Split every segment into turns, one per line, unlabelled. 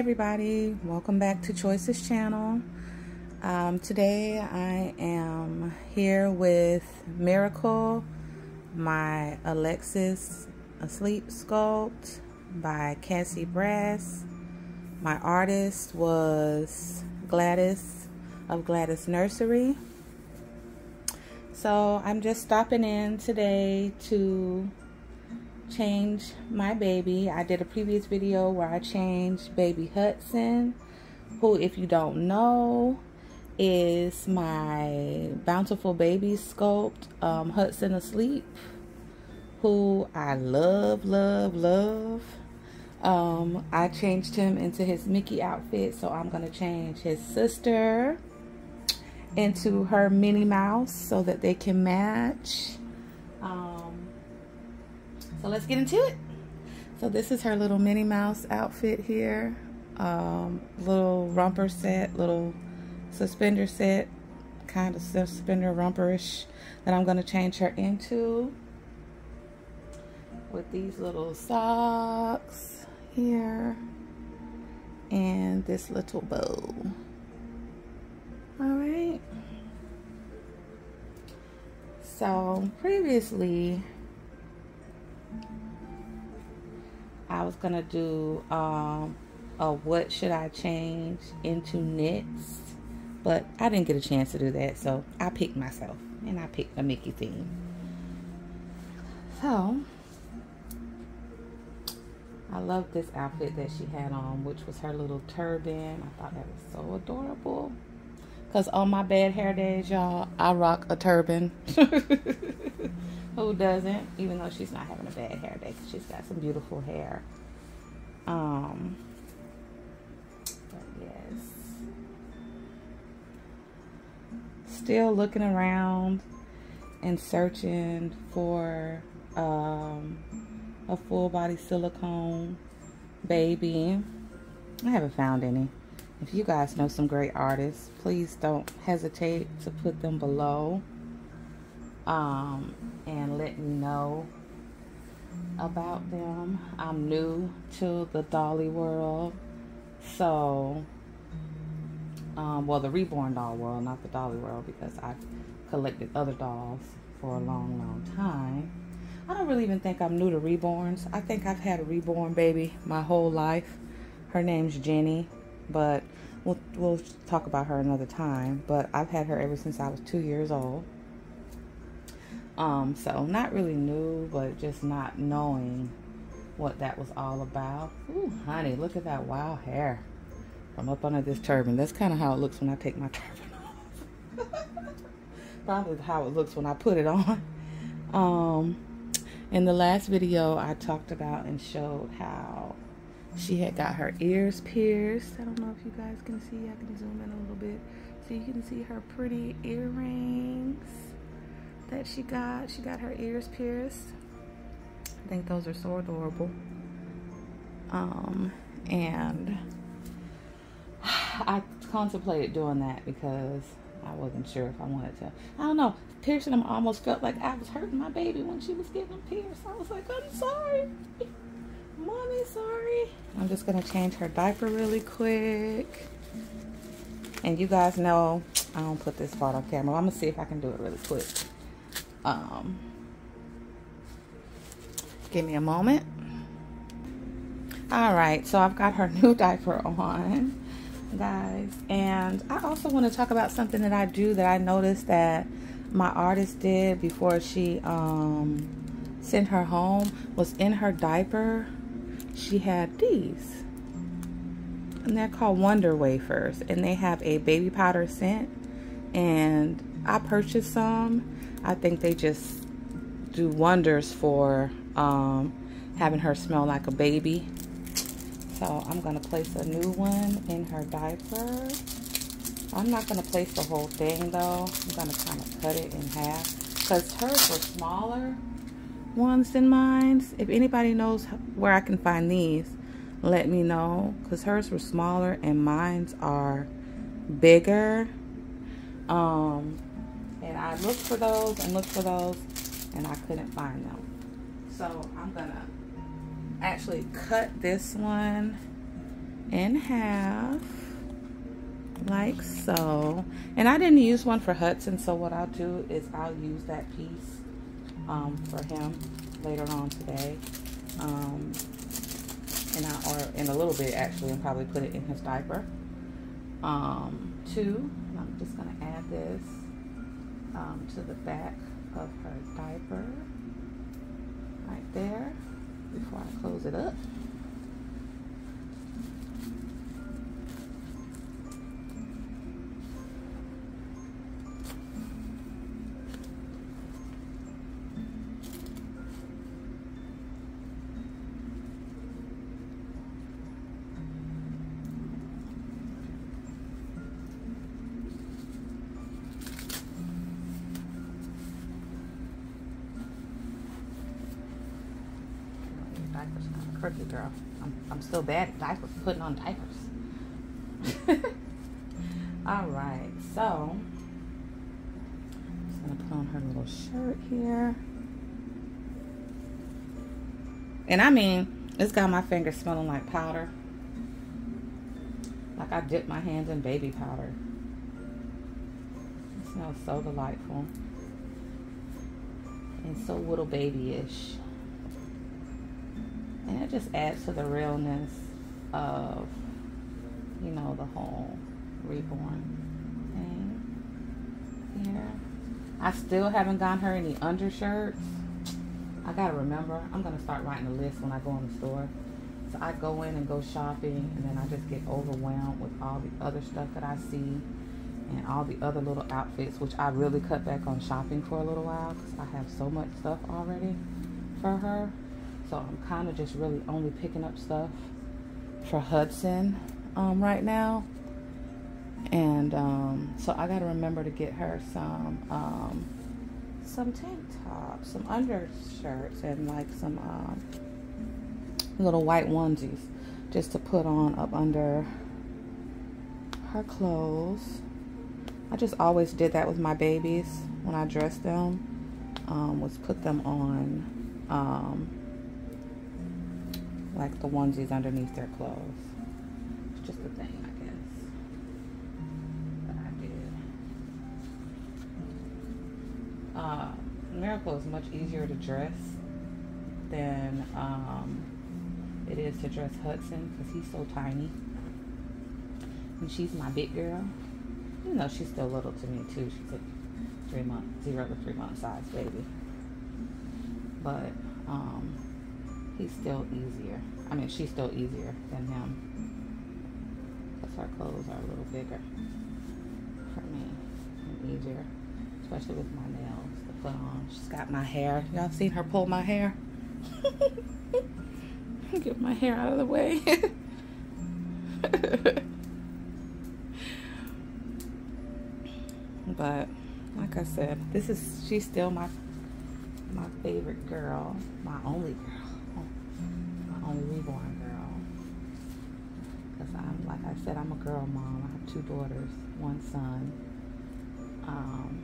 Everybody, welcome back to Choices channel. Um, today I am here with Miracle, my Alexis Asleep Sculpt by Cassie Brace. My artist was Gladys of Gladys Nursery. So I'm just stopping in today to change my baby. I did a previous video where I changed baby Hudson, who if you don't know, is my Bountiful Baby Sculpt um, Hudson Asleep, who I love, love, love. Um, I changed him into his Mickey outfit, so I'm going to change his sister into her Minnie Mouse so that they can match. Um, so let's get into it. So this is her little Minnie Mouse outfit here. Um, little romper set, little suspender set, kind of suspender romperish that I'm going to change her into with these little socks here and this little bow. All right. So previously, I was gonna do um, a what should I change into knits, but I didn't get a chance to do that, so I picked myself and I picked a Mickey theme. So I love this outfit that she had on, which was her little turban. I thought that was so adorable. Because on my bad hair days, y'all, I rock a turban. Who doesn't? Even though she's not having a bad hair day. Cause she's got some beautiful hair. Um, but yes. Still looking around and searching for um, a full body silicone baby. I haven't found any. If you guys know some great artists, please don't hesitate to put them below um, and let me know about them. I'm new to the Dolly world, so, um, well, the Reborn doll world, not the Dolly world, because I've collected other dolls for a long, long time. I don't really even think I'm new to Reborns. I think I've had a Reborn baby my whole life. Her name's Jenny but we'll we'll talk about her another time. But I've had her ever since I was two years old. Um, so not really new, but just not knowing what that was all about. Ooh, honey, look at that wild hair from up under this turban. That's kind of how it looks when I take my turban off. Probably how it looks when I put it on. Um, in the last video, I talked about and showed how she had got her ears pierced. I don't know if you guys can see. I can zoom in a little bit. So you can see her pretty earrings that she got. She got her ears pierced. I think those are so adorable. Um, and I contemplated doing that because I wasn't sure if I wanted to. I don't know. Piercing them almost felt like I was hurting my baby when she was getting them pierced. I was like, I'm sorry. Mommy, sorry. I'm just gonna change her diaper really quick. And you guys know I don't put this part on camera. I'm gonna see if I can do it really quick. Um, give me a moment. All right, so I've got her new diaper on, guys. And I also want to talk about something that I do that I noticed that my artist did before she um, sent her home was in her diaper she had these. And they're called Wonder Wafers. And they have a baby powder scent. And I purchased some. I think they just do wonders for um, having her smell like a baby. So I'm going to place a new one in her diaper. I'm not going to place the whole thing though. I'm going to kind of cut it in half. Because hers were smaller ones than mine. If anybody knows where I can find these, let me know. Because hers were smaller and mine's are bigger. Um, and I looked for those and looked for those and I couldn't find them. So I'm going to actually cut this one in half like so. And I didn't use one for Hudson, so what I'll do is I'll use that piece um, for him later on today. Um, and I, or in a little bit actually, and probably put it in his diaper. Um, two, I'm just gonna add this um, to the back of her diaper right there before I close it up. Diapers kind of crooked, girl. I'm, I'm still bad at diapers, putting on diapers. All right, so I'm just gonna put on her little shirt here. And I mean, it's got my fingers smelling like powder. Like I dipped my hands in baby powder. It smells so delightful. And so little babyish and it just adds to the realness of you know the whole reborn thing here. I still haven't gotten her any undershirts. I gotta remember I'm gonna start writing a list when I go in the store. So I go in and go shopping and then I just get overwhelmed with all the other stuff that I see and all the other little outfits which I really cut back on shopping for a little while because I have so much stuff already for her so I'm kind of just really only picking up stuff for Hudson um, right now. And um, so I got to remember to get her some um, some tank tops, some undershirts, and like some um, little white onesies just to put on up under her clothes. I just always did that with my babies when I dressed them, um, was put them on um, like the onesies underneath their clothes. It's just a thing, I guess, that I did. Uh, Miracle is much easier to dress than um, it is to dress Hudson because he's so tiny. And she's my big girl. You know, she's still little to me too. She's a three month, zero to three month size baby. But um, he's still easier. I mean, she's still easier than him. Because her clothes are a little bigger for me and easier. Especially with my nails to put on. She's got my hair. Y'all seen her pull my hair? Get my hair out of the way. but like I said, this is she's still my my favorite girl, my only girl, only reborn girl. Because I'm, like I said, I'm a girl mom. I have two daughters, one son. Um,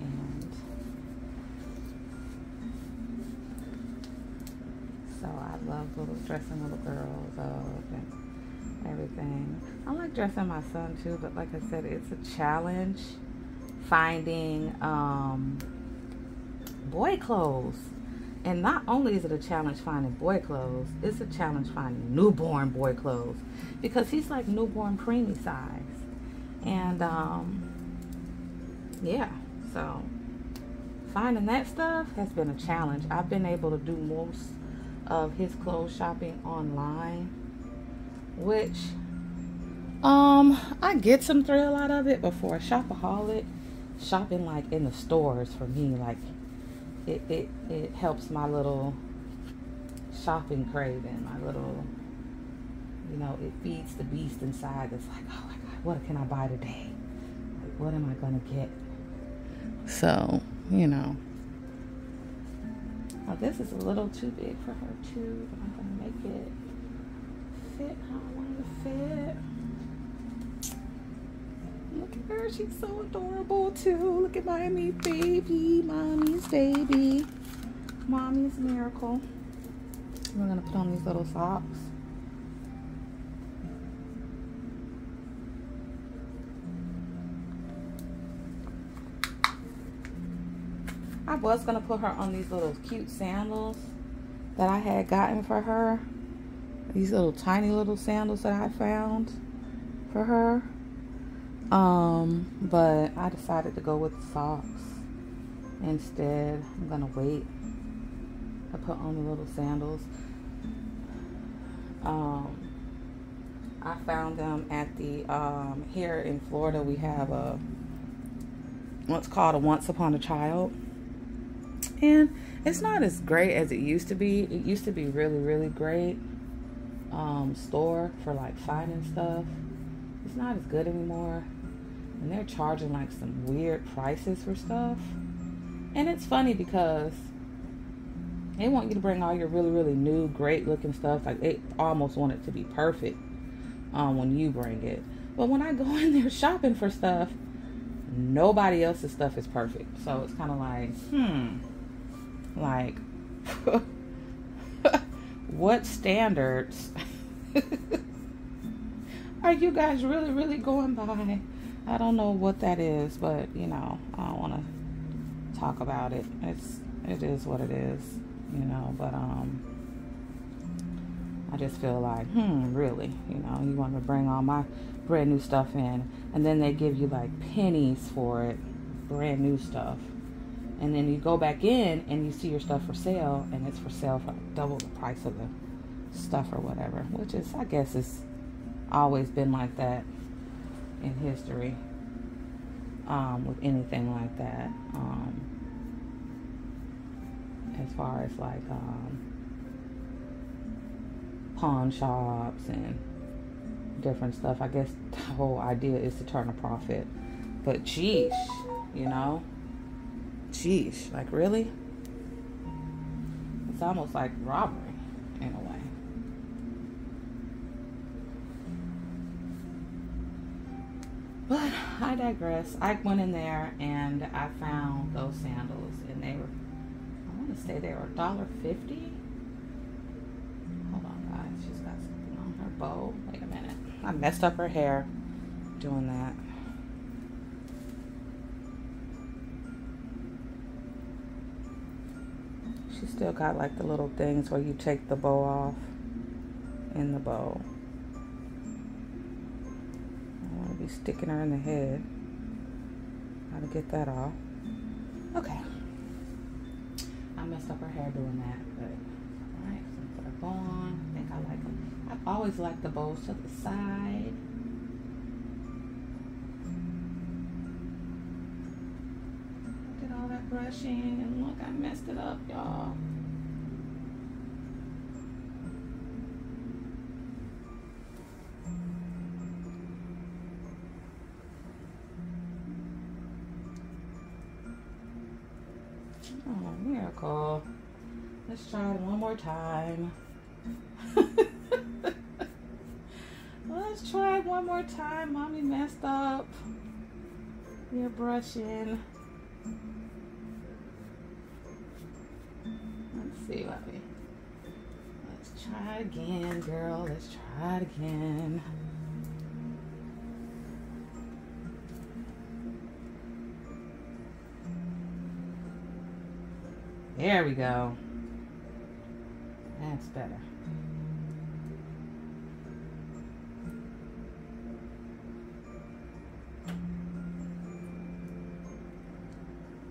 and so I love little dressing little girls up and everything. I like dressing my son too, but like I said, it's a challenge finding um, boy clothes. And not only is it a challenge finding boy clothes, it's a challenge finding newborn boy clothes because he's like newborn preemie size. And um, yeah, so finding that stuff has been a challenge. I've been able to do most of his clothes shopping online, which um I get some thrill out of it, but for a shopaholic, shopping like in the stores for me, like it, it, it helps my little shopping craving, my little, you know, it feeds the beast inside that's like, oh my God, what can I buy today? Like, what am I going to get? So, you know. Now, this is a little too big for her, too, but I'm going to make it fit how I want it to fit her. She's so adorable too. Look at Miami baby. Mommy's baby. Mommy's miracle. We're going to put on these little socks. I was going to put her on these little cute sandals that I had gotten for her. These little tiny little sandals that I found for her. Um, but I decided to go with socks instead. I'm gonna wait I put on the little sandals. Um, I found them at the um, here in Florida. We have a what's called a Once Upon a Child, and it's not as great as it used to be. It used to be really, really great um, store for like finding stuff. It's not as good anymore and they're charging like some weird prices for stuff. And it's funny because they want you to bring all your really, really new, great looking stuff. Like they almost want it to be perfect um, when you bring it. But when I go in there shopping for stuff, nobody else's stuff is perfect. So it's kind of like, hmm, like, what standards are you guys really, really going by? I don't know what that is, but you know, I don't want to talk about it. It's it is what it is, you know. But um, I just feel like, hmm, really, you know, you want to bring all my brand new stuff in, and then they give you like pennies for it, brand new stuff, and then you go back in and you see your stuff for sale, and it's for sale for double the price of the stuff or whatever, which is, I guess, it's always been like that in history um, with anything like that. Um, as far as like um, pawn shops and different stuff, I guess the whole idea is to turn a profit. But geez, you know, geez, like really? It's almost like robbery in a way. I digress. I went in there and I found those sandals, and they were, I want to say they were $1.50. Hold on, guys. She's got something on her bow. Wait a minute. I messed up her hair doing that. She still got like the little things where you take the bow off in the bow be sticking her in the head. How to get that off. Okay. I messed up her hair doing that, but alright, so put her on. I think I like them. I've always liked the bows to the side. Did all that brushing and look, I messed it up, y'all. Let's try it one more time. Let's try it one more time. Mommy messed up. You're brushing. Let's see, me. Let's try again, girl. Let's try it again. There we go. That's better.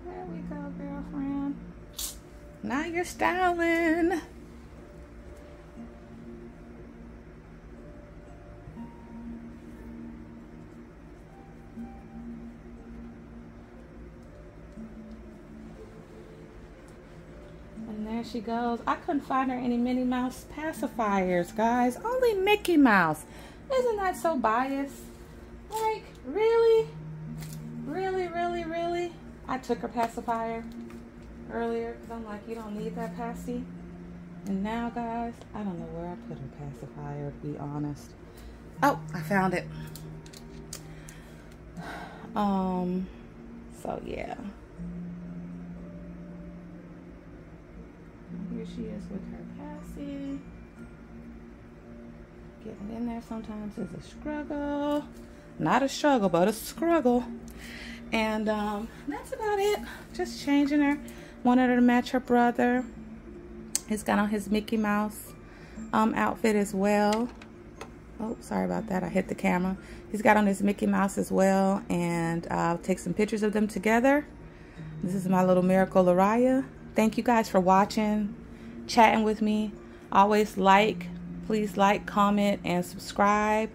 There we go, girlfriend. Now you're styling. She goes. I couldn't find her any Minnie Mouse pacifiers, guys. Only Mickey Mouse. Isn't that so biased? Like, really? Really, really, really? I took her pacifier earlier because I'm like, you don't need that pasty. And now, guys, I don't know where I put her pacifier, to be honest. Oh, I found it. Um, so yeah. She is with her passy. Getting in there sometimes is a struggle. Not a struggle, but a struggle. And um, that's about it. Just changing her. wanted her to match her brother. He's got on his Mickey Mouse um, outfit as well. Oh, sorry about that. I hit the camera. He's got on his Mickey Mouse as well. And I'll take some pictures of them together. This is my little Miracle LaRiya. Thank you guys for watching, chatting with me. Always like, please like, comment, and subscribe.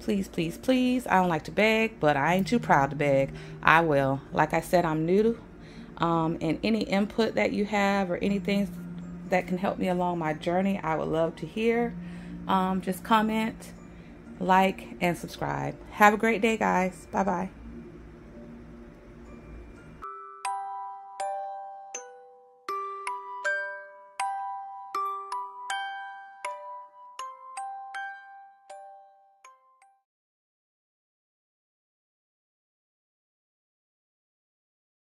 Please, please, please. I don't like to beg, but I ain't too proud to beg. I will. Like I said, I'm new um, and any input that you have or anything that can help me along my journey, I would love to hear. Um, just comment, like, and subscribe. Have a great day, guys. Bye bye.